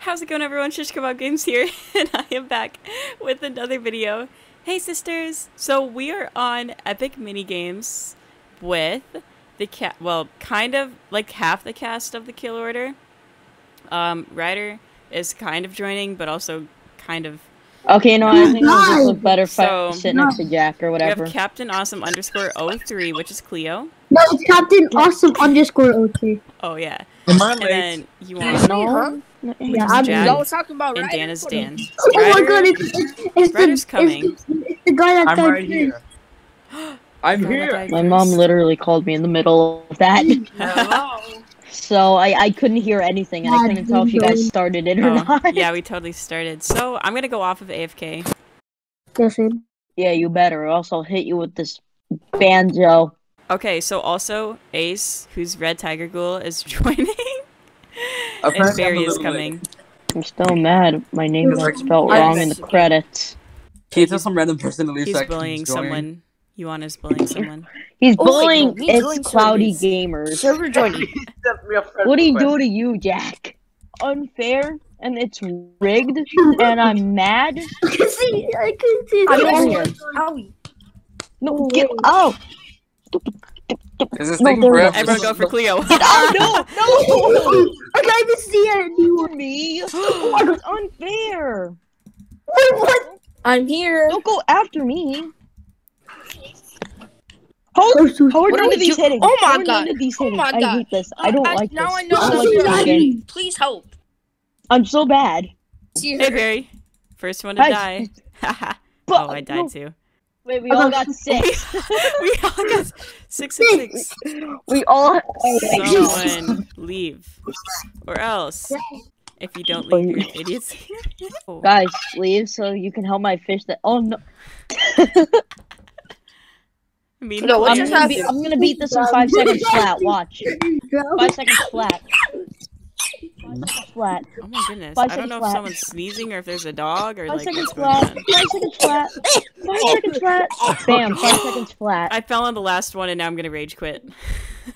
How's it going everyone? Shishkenbob Gamez here, and I am back with another video. Hey sisters! So we are on Epic Mini Games with the cat, well, kind of like half the cast of the Kill Order. Um, Ryder is kind of joining, but also kind of Okay, no, I think I'll just look better if So- I sit next to Jack or whatever. We have whatever. Captain Awesome underscore 03, which is Cleo. No, it's Captain Awesome underscore O2. Oh yeah. Am I And then you want No, Yeah, I'm Jack. Y'all was talking about and Ryder? Dan is Dan. Oh my god, it's, it's, it's, the, Ryder's it's, coming. the, it's the guy that I'm right here. I'm here. my mom literally called me in the middle of that, Hello. so I, I couldn't hear anything, and I couldn't tell if you guys started it or Oh, not. yeah, we totally started. So I'm gonna go off of AFK. Yes, same. Yeah, you better, or else I'll hit you with this banjo. Okay, so also Ace, who's Red Tiger Ghoul, is joining. And Apparently Barry is little coming. I'm still mad. My name Because, was like, spelled I- wrong in the credits. Can you tell some random person to leave He's so I can bullying join? someone. Yuana's bullying someone. He's Oh, bullying. no, we it's joined cloudy servers. gamers. Server joining. He sent me a friend What do he request. do to you, Jack? Unfair, and it's rigged, and I'm mad. I can see, I can see. Get the- over here. Owie. No, get oh. Is this No, taking there forever? go. Everyone go for Cleo. Oh no, I can't even see it no! anymore. For me, it's unfair. Wait, what? I'm here. Don't go after me. Hold, Oh, so- hold What are into we these do- hitting. Oh my God. Oh hitting. my I hate this. I don't I- like now this. I know I don't the like this strategy. Please help. I'm so bad. See hey. Barry, first one to Hi. die. Haha. Oh, I no, died too. Wait, we all got six. we all got oh, six and six. we all. Oh, Someone leave, or else if you don't oh, leave, you're idiots. Oh. Guys, leave so you can help my fish. That oh no, I mean, no, I'm, gonna, be. I'm gonna beat this in five seconds flat. Watch, five seconds flat. Five seconds flat. Oh my goodness! Five I don't know if someone's sneezing or if there's a dog or Five like seconds what's going flat. on. Five seconds flat. Five seconds flat. Bam. Five seconds flat. I fell on the last one and now I'm gonna rage quit.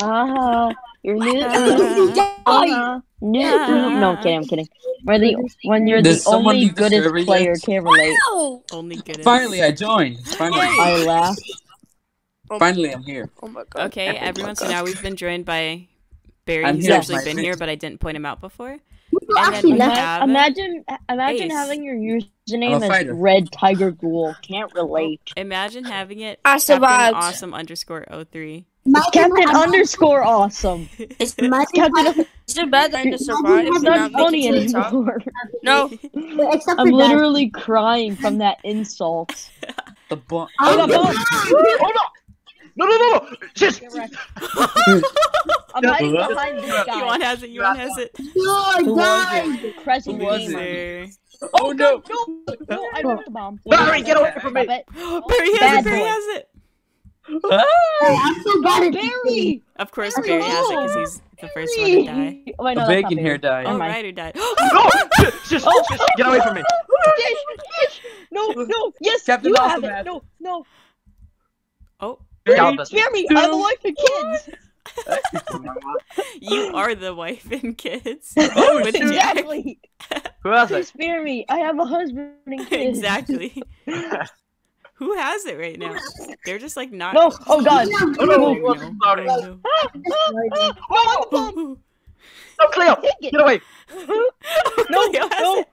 Uh-huh. You're new. Uh, Uh-huh. New. No, I'm kidding. I'm kidding. When the when you're Does the only leave the goodest server yet? player can't relate. Oh, Only good. Finally, I joined. Finally, I laugh. finally, I'm here. oh my god. Okay, Oh my everyone. So now we've been joined by Barry, I'm who's here, actually my been friend. here, but I didn't point him out before. Who And actually we have Imagine, imagine Ace. having your username as fighter. Red Tiger Ghoul. Can't relate. Imagine having it. I Captain survived. Awesome underscore 03. Imagine- Captain imagine- underscore awesome. It's, Imagine Captain, is it bad that I just survived It's and it's not not make funny it to the top? anymore. No. Except I'm for that. literally crying from that insult. The bomb. I got Oh, bombed. Oh no! No, no, no, no! Just. Get wrecked. I'm hiding behind this guy. Yuan has it. Yuan has it. No, I Who was died. it? Crescent Who Gamer. There. Oh no! No, no, I dropped the bomb. Barry, get away from me. It. Barry has Bad it. Barry boy. has it. Ah! I'm so bad at. Barry! Of course, Barry, Barry has it because no. he's the first one to die. Oh, wait, no, The bacon Barry. here died. Oh, Never. Ryder died. No! Just, just, Oh. just get away from me. Yes, yes. No, no, yes, Captain you have it. has No, no. Oh, Barry, Spare me. I have a wife and kids. you are the wife and kids. Oh, With Exactly. Who has it? Spare me. I have a husband and kids. exactly. Who has it right now? They're just like not. No. Oh God. Oh no! He wasn't starting. no. Ah, ah. Oh, I'm a bomb. No, Cleo! Take it. Get away! No, Cleo has no. it.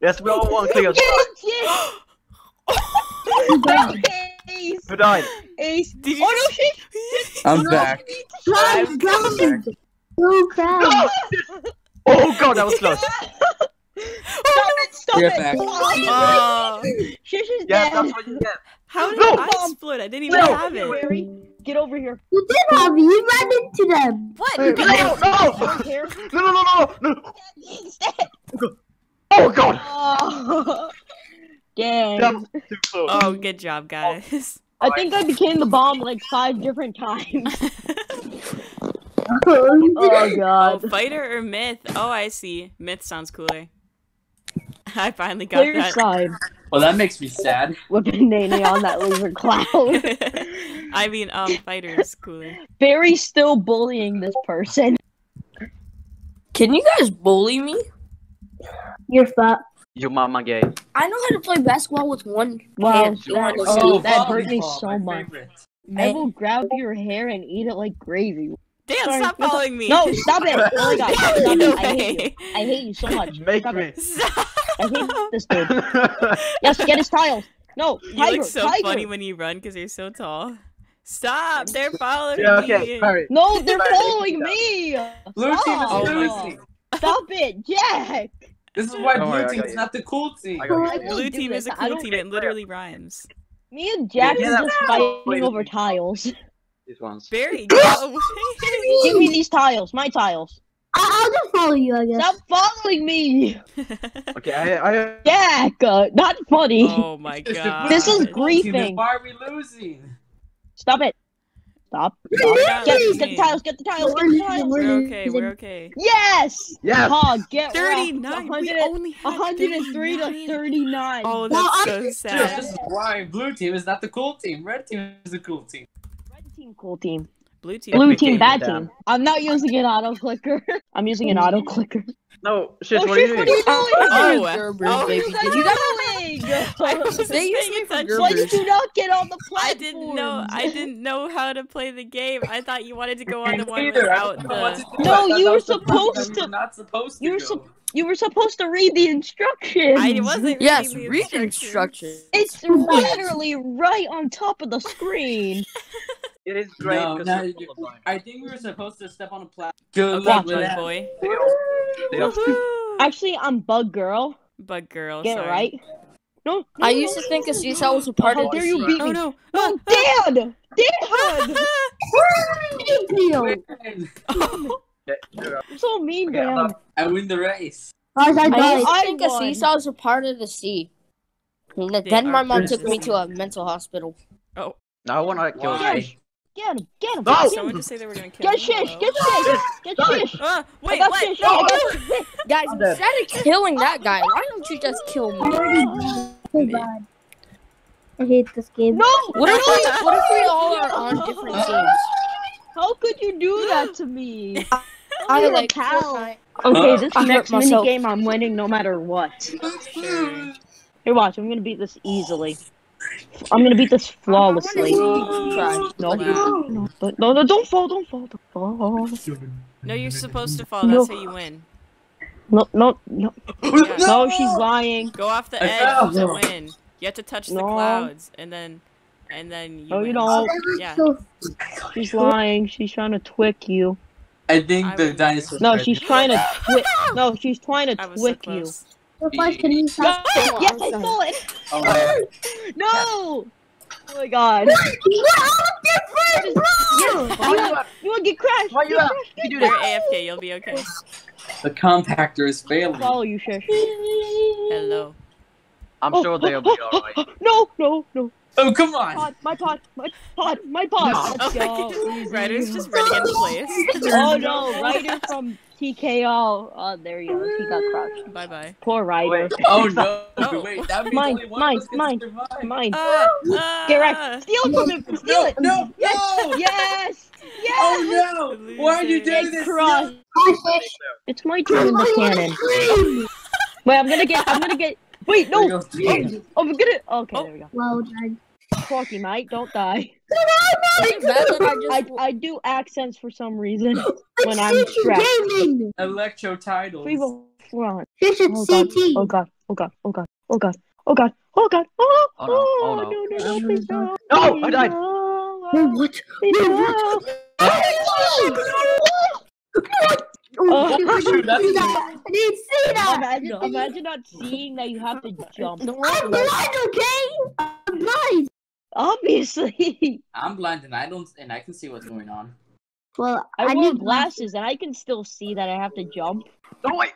Yes, we all want Cleo. Yes, yes. Ace. Who died? Ace. Did you Oh no, shit. I'm back. Guys, guys. So bad. Oh god, that was close. Stop it. Stop We're it. back. Oh, Shish is Yeah, dead. that's what you get. how did No. I explode? I didn't even No. have it. Barry, get over here. You did have it. You ran into them. What? Cleo, no! Over here. No, no, no, no, no! He's dead. Oh god! Oh. Dang. That was close. Oh, good job, guys. I think I became the bomb like five different times. oh Oh, god. fighter or myth? Oh, I see. Myth sounds cooler. I finally got Clear that. side. Well, that makes me sad. Whipping Nene on that laser cloud. I mean, um, fighter is cooler. Barry's still bullying this person. Can you guys bully me? You're fat. Your mama gay. I know how to play basketball with one Wow, hand. You oh, that- oh, that hurt me so much. favorite. I will grab your hair and eat it like gravy. Dan, Sorry, stop following me. No, stop it! Oh my god, stop Get it! I hate you. I hate you so much. Make Stop me. it. Stop. I hate this dude. Yes, get his tiles. No, You tiger, look so tiger. funny when you run because you're so tall. Stop! They're following yeah, me. okay, alright. No, they're Sorry. following me. Blue team is Stop. losing. Stop it, Jack. This is why Don't blue worry, I team got is you. not the cool team. I got I you. will Blue do team this. is a I cool don't- team. It literally rhymes. Me and Jack Yeah, are yeah, just that- fighting over tiles. These ones. Barry, go away. Give me these tiles, my tiles. I- I'll just follow you, I guess. Stop following me, Okay, I, I, Jack. Uh, not funny. oh my It's the god. This is blue team, then griefing. Why are we losing? Stop it. Stop. Stop. Get, get the tiles. Get the tiles. Get the tiles. We're okay. We're okay. Yes. yes. Hog, get 39. We 100, only had 103 to 39. 39. Oh, Well, that's I'm so sad. this is why blue team is not the cool team. Red team is the cool team. Red team, cool team. Blue team. Blue team, bad down. team. I'm not using an auto clicker. I'm using an auto clicker. No, shit, oh, what are shit, doing? what are you doing? Oh, oh, oh, Gerber, oh, baby. What Did are you you guys? doing? I wasn't They use paying me for attention. Why did you not get on the platform? I didn't know. I didn't know how to play the game. I thought you wanted to go on the one Neither. Without don't know what to the. No, you were was the part supposed to- Not supposed to. you were go. You were supposed to read the instructions. I wasn't. Yes, reading the read instructions. instructions. It's literally right on top of the screen. It is great. No, 'cause no, full of. I think we were supposed to step on a platform. Good Okay, luck with boy. They are- Actually, I'm Bug Girl. Bug girl. Get it right. No, I no, used no. to think a seesaw was a part How of the dare you sea. beat Oh me? no! No, Dad! Dad! Deal. Okay, you're up. I'm so mean, Okay, I'm Dad. I win the race. Guys, I I used to I think a won. seesaw was a part of the sea. And They then my mom took me to a mental hospital. Oh. No, I want to kill Why? you. Get him, get him. No! get him. Someone just say they were gonna kill Get me. shish, Hello? get shish, get Stop it. shish. Ah, wait, what? shish, I got shish. Guys, instead of killing that guy, why don't you just kill me? So bad. I hate this game. No! What if we, what if we all are on different teams? How could you do that to me? I You're a like pal. Fortnite. Okay, Uh, this I hurt next mini myself. game I'm winning no matter what. Sure. Here, watch. I'm gonna beat this easily. I'm gonna beat this flawlessly. No, no, no, no, don't fall, don't fall, don't fall. No, you're supposed to fall. No. That's how you win. No, no, no, Yeah. no, she's lying. Go off the edge to win. You have to touch the clouds, and then, and then you. No, you win. don't. Oh yeah. She's lying. She's trying to twick you. I think I the would- dinosaur. No, she's trying to twick. No, she's trying to I so twick you. close. so far, can you No, stop? yes, I saw it. Oh, man. No. Oh my god. different, bro! Why you up? You wanna get crashed? Why you Get up? crashed. You do You're that. AFK. You'll be okay. The compactor is failing. Follow you, Shish. Hello. I'm Oh, sure they'll be alright. No, no, no. Oh, come on. My Pod, my pod, my pod, my pod. Let's Oh, go. Ryder's just running in place. Oh no, Ryder from TKO. Oh, there he goes. He got crushed. Bye bye. Poor Ryder. Oh no! No. Wait, that means Mine, only one mine, of mine. Mine. Ah, ah. Get wrecked. Steal it from him. Steal No, it. no, Yes. no! Yes. Yes. Oh no! Why are you doing this? crushed. Hi. It's my turn in the cannon. Wait, I'm gonna get. I'm gonna get. Wait, no. No. Oh, I'm gonna. Okay, Oh. there we go. Well done. Porky, mate, don't die. Pretty bad that I I, do accents for some reason when I'm CT stressed. gaming. Electro titles. Free front. Fish, Oh god. CT. Oh god. Oh god. Oh god. Oh god. Oh god. Oh god. Oh, Oh, oh no. Oh, no. no, no, no, please no. No, I died. No. Wait, what? Please Wait, no. Oh, Oh, shoot, that's- see that. I didn't see that. Imagine, imagine not seeing that you have to jump. I'm blind, okay? I'm blind. Obviously. I'm blind and I don't, and I can see what's going on. Well, I, I, wear need glasses and I can still see that I have to jump. Don't wait.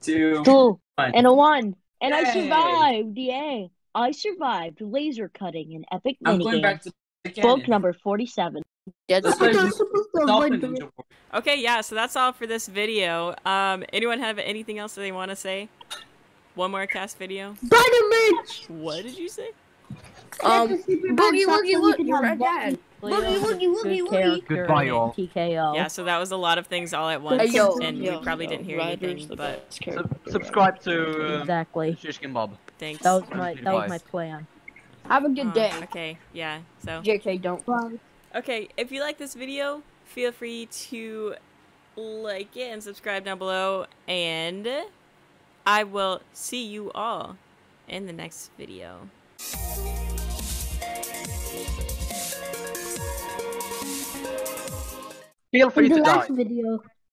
Two. Two one. and a one. And I Yay. survived. Yay. I survived laser cutting in epic I'm going minigame. back to Book number 47. Dead Let's I play thought I this was supposed to Dolphin avoid the- Ninja War. Okay, yeah. So that's all for this video. Um, anyone have anything else that they want to say? One more cast video. Buy the. What did you say? Um, Let Boogie bad suck Woogie, so we look, you're a dad. Woogie, woogie, woogie, woogie. Goodbye, y'all. TKO. Yeah, so that was a lot of things all at once, Hey, yo, and yo, we probably yo, didn't hear Ryder's anything. But Sub- subscribe to uh, Exactly. Shishkenbob. thanks. That was my that was my plan. Have a good Uh, day. Okay, yeah. So JK, don't. Wow. Okay, if you like this video, feel free to like it and subscribe down below, and I will see you all in the next video. Feel free to die. video,